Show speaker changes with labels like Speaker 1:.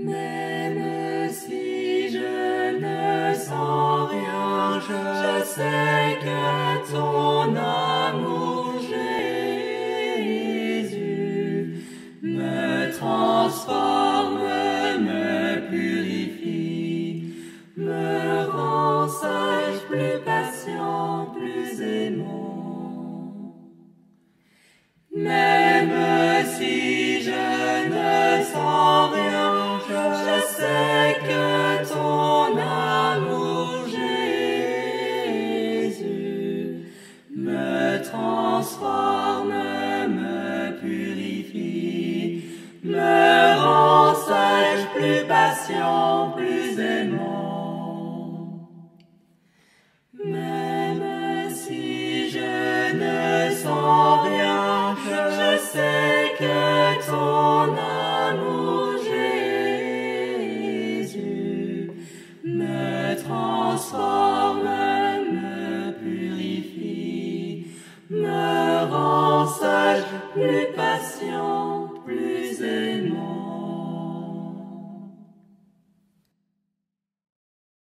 Speaker 1: Même si je ne sens rien, je sais que ton amour, Jésus, me transforme, me purifie, me rend sage, plus patient, plus aimant. Plus aimant. Même si je ne sens rien, je sais que ton amour, Jésus, me transforme, me purifie, me rend sage, plus patient,